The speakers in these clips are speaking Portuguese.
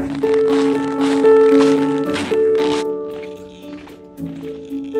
Thank you.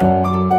Música